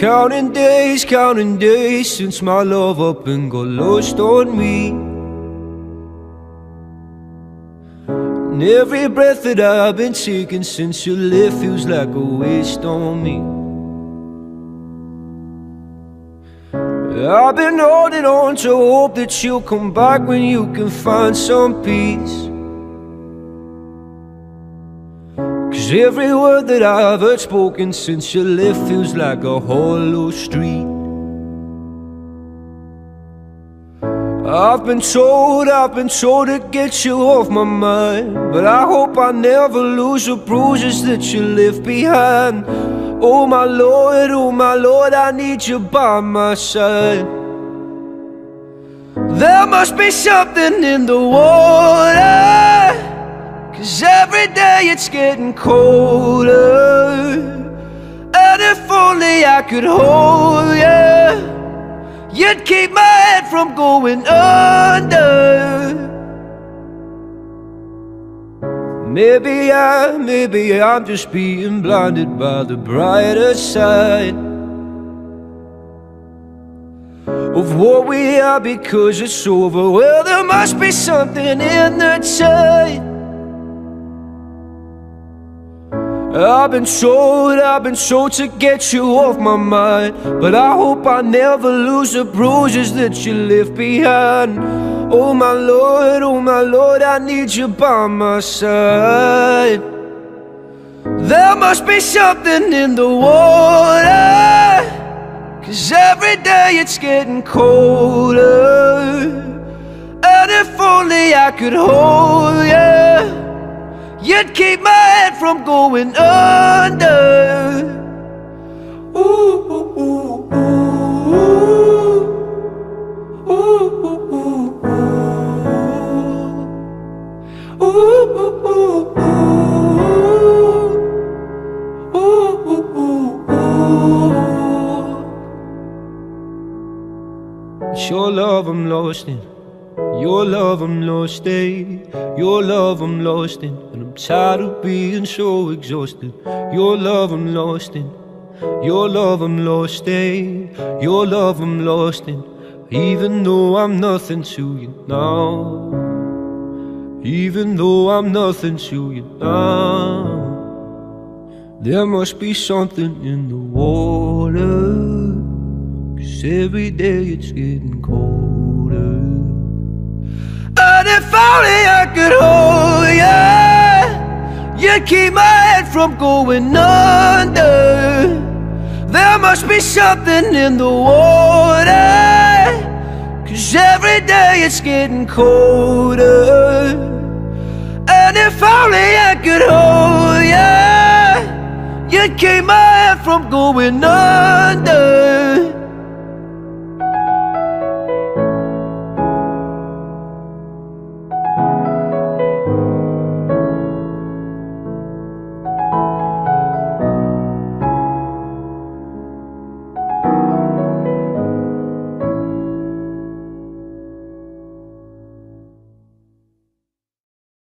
Counting days, counting days since my love up and got lost on me. And every breath that I've been taking since you left feels like a waste on me. I've been holding on to hope that you'll come back when you can find some peace. Cause every word that I've heard spoken since you left feels like a hollow street. I've been told, I've been told to get you off my mind. But I hope I never lose the bruises that you left behind. Oh my Lord, oh my Lord, I need you by my side. There must be something in the water. Cause every day it's getting colder. And if only I could hold you. You'd keep my head from going under Maybe I, maybe I'm just being blinded by the brighter side Of what we are because it's over Well, there must be something in the tide I've been told, I've been told to get you off my mind. But I hope I never lose the bruises that you left behind. Oh my Lord, oh my Lord, I need you by my side. There must be something in the water Cause every day it's getting colder. And if only I could hold you You'd keep my from going under. Ooh, ooh, ooh, ooh. Ooh, ooh, ooh, It's your love I'm lost in your love I'm lost in, your love I'm lost in. And I'm tired of being so exhausted. Your love I'm lost in, your love I'm lost in. Your love I'm lost in. Even though I'm nothing to you now. Even though I'm nothing to you now. There must be something in the water. Cause every day it's getting colder and if only I could hold you You'd keep my head from going under. There must be something in the water Cause every day it's getting colder. And if only I could hold you You'd keep my head from going under